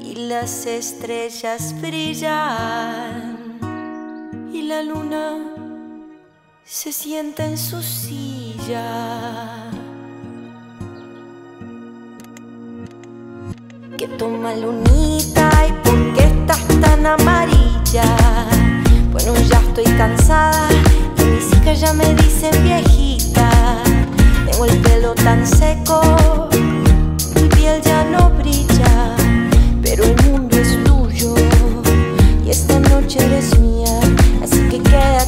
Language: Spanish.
y las estrellas brillan y la luna se sienta en su silla. Que toma lunita y por qué estás tan amarilla. Bueno, ya estoy cansada y mis hijas ya me dicen viejita. Tengo el pelo tan seco, piel ya no brilla, pero el mundo es tuyo y esta noche eres mía. Así que quédate,